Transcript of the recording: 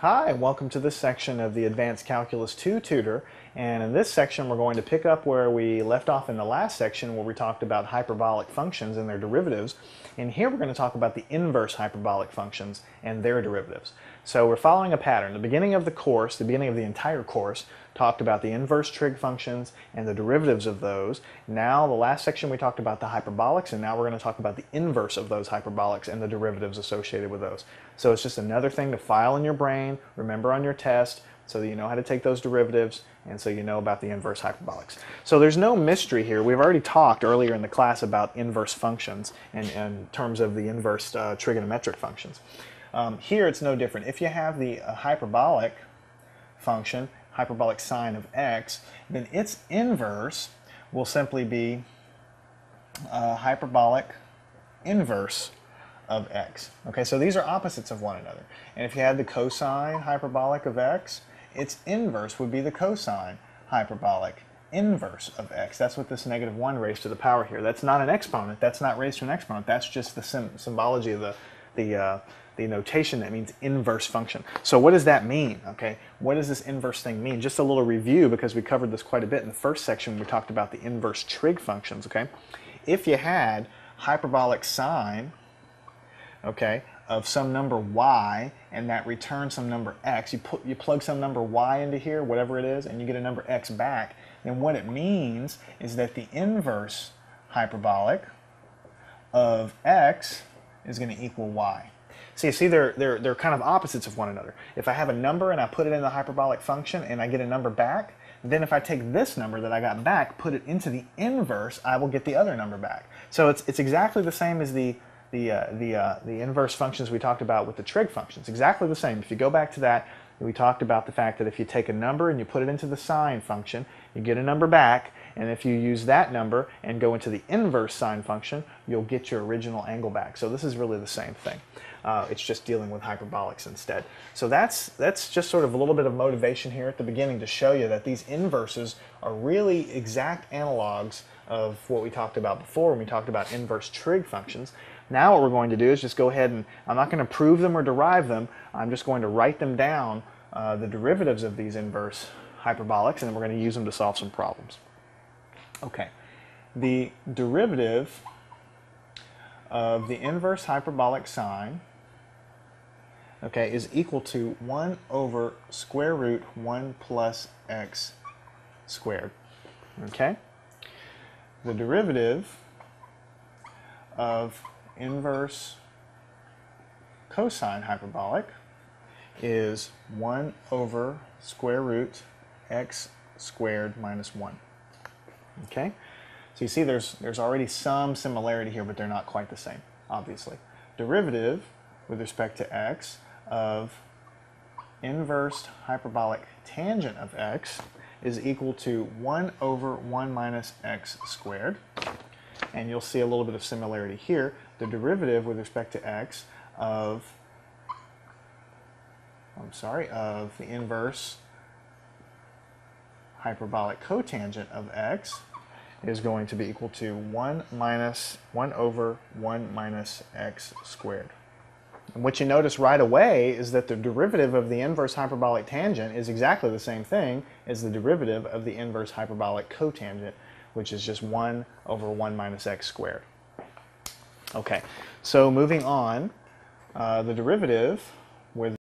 Hi, and welcome to this section of the Advanced Calculus 2 tutor. And in this section, we're going to pick up where we left off in the last section where we talked about hyperbolic functions and their derivatives. And here we're going to talk about the inverse hyperbolic functions and their derivatives. So we're following a pattern. The beginning of the course, the beginning of the entire course, talked about the inverse trig functions and the derivatives of those. Now, the last section we talked about the hyperbolics, and now we're going to talk about the inverse of those hyperbolics and the derivatives associated with those. So it's just another thing to file in your brain, remember on your test, so that you know how to take those derivatives and so you know about the inverse hyperbolics. So there's no mystery here. We've already talked earlier in the class about inverse functions in, in terms of the inverse uh, trigonometric functions. Um, here it's no different. If you have the uh, hyperbolic function, hyperbolic sine of x, then its inverse will simply be uh, hyperbolic inverse of x. Okay, so these are opposites of one another. And if you had the cosine hyperbolic of x, its inverse would be the cosine hyperbolic inverse of x. That's what this negative 1 raised to the power here. That's not an exponent. That's not raised to an exponent. That's just the symbology of the, the, uh, the notation that means inverse function. So what does that mean? Okay, what does this inverse thing mean? Just a little review because we covered this quite a bit in the first section we talked about the inverse trig functions. Okay, if you had hyperbolic sine okay, of some number y and that returns some number x, you, put, you plug some number y into here, whatever it is, and you get a number x back, then what it means is that the inverse hyperbolic of x is going to equal y. So you see they're, they're, they're kind of opposites of one another. If I have a number and I put it in the hyperbolic function and I get a number back, then if I take this number that I got back, put it into the inverse, I will get the other number back. So it's, it's exactly the same as the the, uh, the, uh, the inverse functions we talked about with the trig functions. Exactly the same. If you go back to that, we talked about the fact that if you take a number and you put it into the sine function, you get a number back, and if you use that number and go into the inverse sine function, you'll get your original angle back. So this is really the same thing. Uh, it's just dealing with hyperbolics instead. So that's, that's just sort of a little bit of motivation here at the beginning to show you that these inverses are really exact analogs of what we talked about before when we talked about inverse trig functions. Now what we're going to do is just go ahead and, I'm not going to prove them or derive them, I'm just going to write them down, uh, the derivatives of these inverse hyperbolics, and then we're going to use them to solve some problems. Okay, the derivative of the inverse hyperbolic sine okay, is equal to 1 over square root 1 plus x squared. Okay? The derivative of inverse cosine hyperbolic is 1 over square root x squared minus 1. Okay? So you see there's, there's already some similarity here, but they're not quite the same, obviously. Derivative with respect to x of inverse hyperbolic tangent of x is equal to 1 over 1 minus x squared. And you'll see a little bit of similarity here the derivative with respect to x of, I'm sorry, of the inverse hyperbolic cotangent of x is going to be equal to 1 minus 1 over 1 minus x squared. And what you notice right away is that the derivative of the inverse hyperbolic tangent is exactly the same thing as the derivative of the inverse hyperbolic cotangent, which is just 1 over 1 minus x squared. Okay, so moving on, uh, the derivative